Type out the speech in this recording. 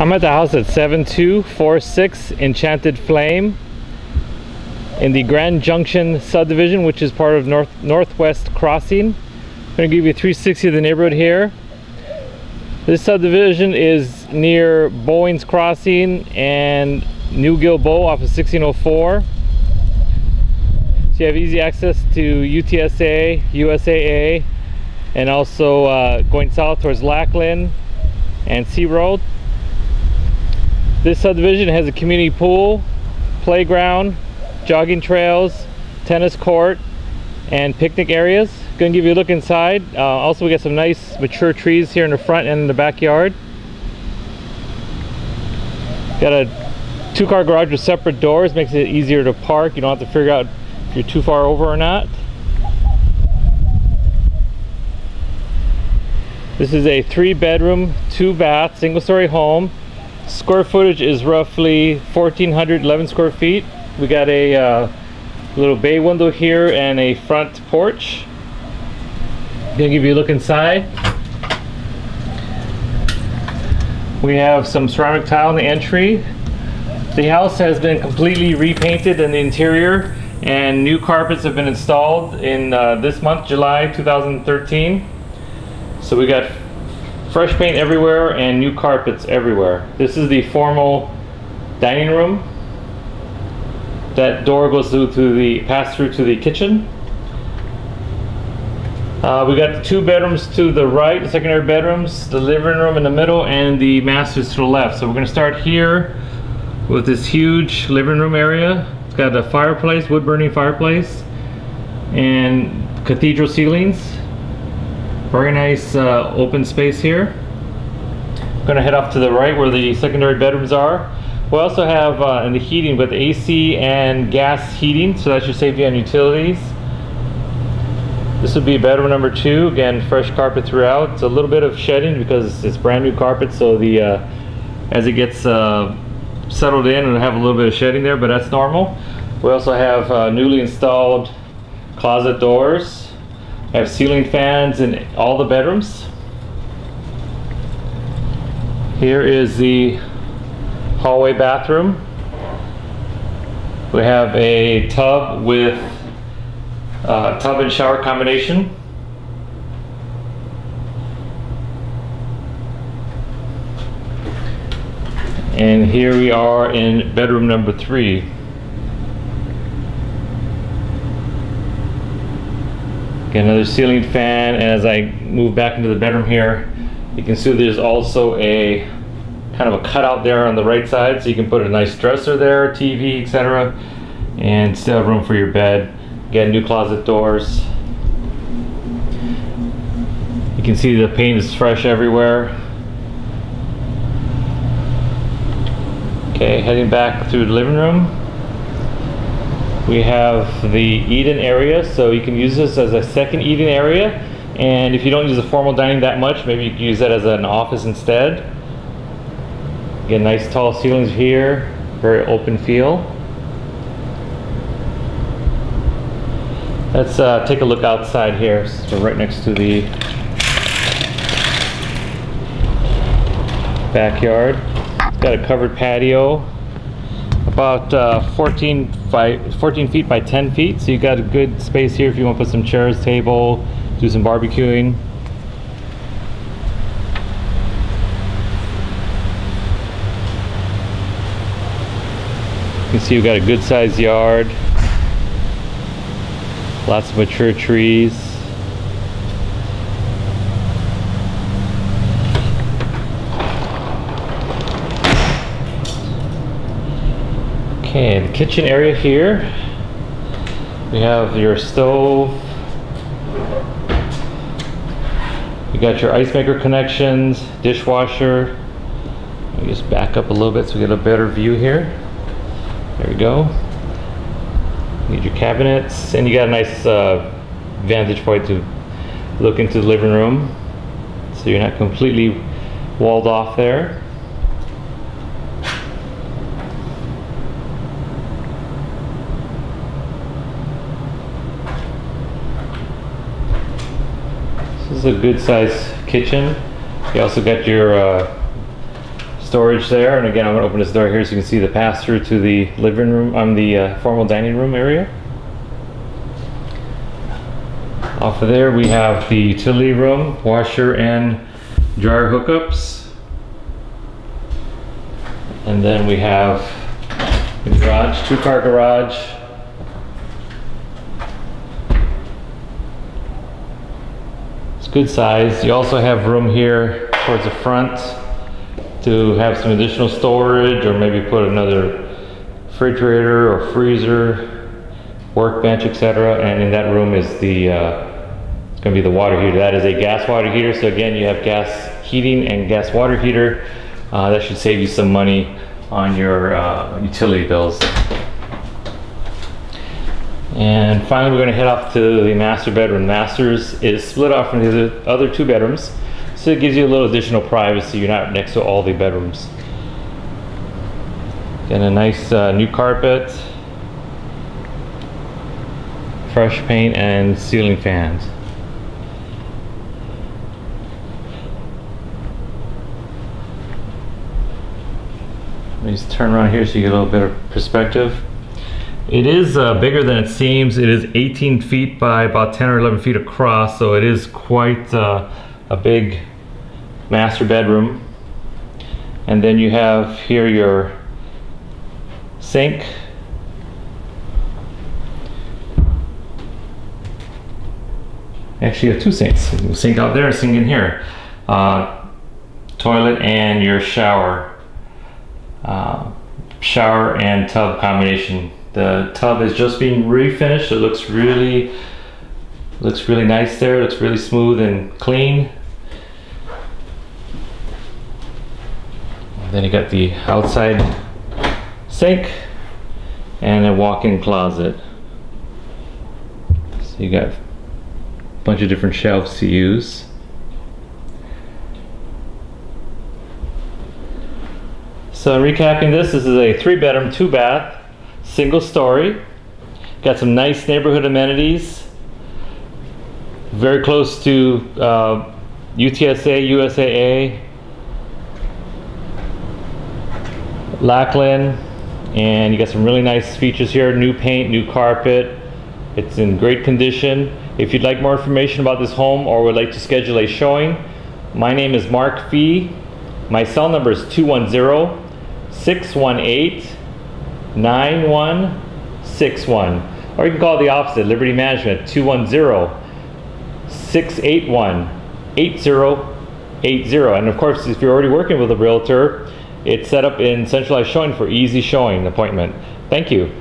I'm at the house at 7246 Enchanted Flame in the Grand Junction subdivision, which is part of North Northwest Crossing. I'm to give you 360 of the neighborhood here. This subdivision is near Bowings Crossing and New Guilbeau off of 1604. So you have easy access to UTSA, USAA, and also uh, going south towards Lackland and SeaWorld. This subdivision has a community pool, playground, jogging trails, tennis court, and picnic areas. Gonna give you a look inside. Uh, also, we got some nice mature trees here in the front and in the backyard. Got a two-car garage with separate doors, makes it easier to park. You don't have to figure out if you're too far over or not. This is a three bedroom, two bath, single story home. Square footage is roughly 1,411 square feet. We got a uh, little bay window here and a front porch. Gonna give you a look inside. We have some ceramic tile in the entry. The house has been completely repainted in the interior and new carpets have been installed in uh, this month, July 2013. So we got fresh paint everywhere and new carpets everywhere. This is the formal dining room. That door goes through to the pass through to the kitchen. Uh, we got the two bedrooms to the right, the secondary bedrooms, the living room in the middle, and the masters to the left. So we're gonna start here with this huge living room area. It's got a fireplace, wood burning fireplace, and cathedral ceilings. Very nice uh, open space here. I'm gonna head off to the right where the secondary bedrooms are. We also have uh, in the heating with AC and gas heating, so that should save you on utilities. This would be bedroom number two. Again, fresh carpet throughout. It's a little bit of shedding because it's brand new carpet, so the uh, as it gets uh, settled in, it'll have a little bit of shedding there, but that's normal. We also have uh, newly installed closet doors. I have ceiling fans in all the bedrooms. Here is the hallway bathroom. We have a tub with uh, tub and shower combination. And here we are in bedroom number three. Get another ceiling fan, and as I move back into the bedroom here, you can see there's also a kind of a cutout there on the right side, so you can put a nice dresser there, TV, etc., and still have room for your bed. Again, new closet doors. You can see the paint is fresh everywhere. Okay, heading back through the living room. We have the eating area, so you can use this as a second eating area. And if you don't use the formal dining that much, maybe you can use that as an office instead. Get nice tall ceilings here, very open feel. Let's uh, take a look outside here. So right next to the backyard. Got a covered patio, about uh, 14, by, 14 feet by 10 feet. So you got a good space here if you want to put some chairs, table, do some barbecuing. You can see we've got a good sized yard. Lots of mature trees. Okay, the kitchen area here. We have your stove. You got your ice maker connections, dishwasher. Let me just back up a little bit so we get a better view here. There we go. You Need your cabinets, and you got a nice uh, vantage point to look into the living room. So you're not completely walled off there. Is a good sized kitchen. You also got your uh, storage there. And again, I'm to open this door here so you can see the pass through to the living room, on um, the uh, formal dining room area. Off of there, we have the utility room, washer and dryer hookups. And then we have the garage, two car garage. It's good size. You also have room here towards the front to have some additional storage or maybe put another refrigerator or freezer, workbench, etc. And in that room is the, uh, it's going to be the water heater. That is a gas water heater. So again, you have gas heating and gas water heater. Uh, that should save you some money on your uh, utility bills. And finally, we're going to head off to the master bedroom. Masters is split off from the other two bedrooms, so it gives you a little additional privacy. You're not next to all the bedrooms. Got a nice uh, new carpet, fresh paint, and ceiling fans. Let me just turn around here so you get a little of perspective. It is uh, bigger than it seems. It is 18 feet by about 10 or 11 feet across, so it is quite uh, a big master bedroom. And then you have here your sink. Actually, you have two sinks. Sink out there, sink in here. Uh, toilet and your shower uh, shower and tub combination. The tub is just being refinished. It looks really, looks really nice there. It looks really smooth and clean. And then you got the outside sink and a walk-in closet. So you got a bunch of different shelves to use. So recapping this, this is a three bedroom, two bath, single story. Got some nice neighborhood amenities. Very close to uh, UTSA, USAA, Lackland, and you got some really nice features here. New paint, new carpet. It's in great condition. If you'd like more information about this home or would like to schedule a showing, my name is Mark Fee. My cell number is 210 618 9161. Or you can call the office at Liberty Management 210 681 8080. And of course, if you're already working with a realtor, it's set up in centralized showing for easy showing appointment. Thank you.